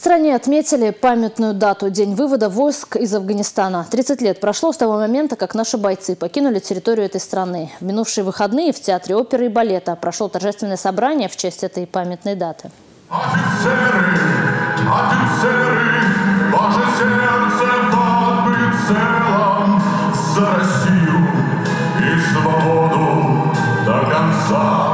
стране отметили памятную дату – День вывода войск из Афганистана. 30 лет прошло с того момента, как наши бойцы покинули территорию этой страны. В минувшие выходные в Театре оперы и балета прошло торжественное собрание в честь этой памятной даты. Офицеры, офицеры, ваше сердце прицелом за Россию и свободу до конца.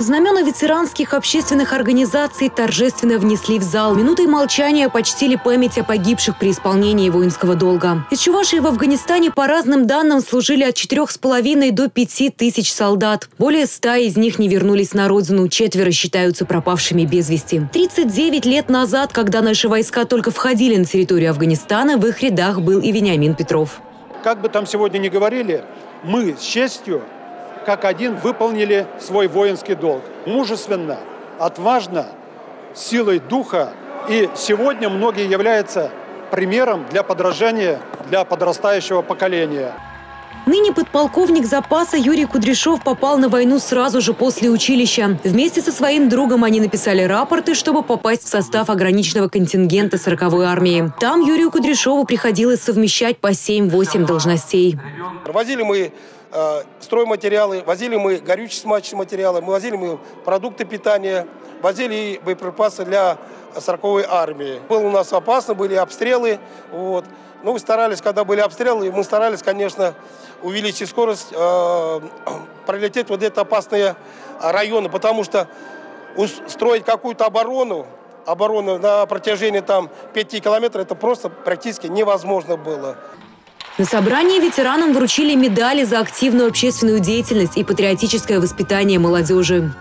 Знамена ветеранских общественных организаций торжественно внесли в зал. Минутой молчания почтили память о погибших при исполнении воинского долга. Из Чувашии в Афганистане по разным данным служили от четырех с половиной до пяти тысяч солдат. Более ста из них не вернулись на родину, четверо считаются пропавшими без вести. 39 лет назад, когда наши войска только входили на территорию Афганистана, в их рядах был и Вениамин Петров. Как бы там сегодня ни говорили, мы с честью как один выполнили свой воинский долг. Мужественно, отважно, силой духа. И сегодня многие являются примером для подражания для подрастающего поколения. Ныне подполковник запаса Юрий Кудряшов попал на войну сразу же после училища. Вместе со своим другом они написали рапорты, чтобы попасть в состав ограниченного контингента 40-й армии. Там Юрию Кудряшову приходилось совмещать по 7-8 должностей. Возили мы э, стройматериалы, возили мы горючие материалы, мы возили мы продукты питания, возили боеприпасы для 40-й армии. Было у нас опасно, были обстрелы. Вот. Ну, старались, когда были обстрелы, мы старались, конечно, увеличить скорость, э, пролететь вот эти опасные районы, потому что строить какую-то оборону, оборону на протяжении там 5 километров, это просто практически невозможно было. На собрании ветеранам вручили медали за активную общественную деятельность и патриотическое воспитание молодежи.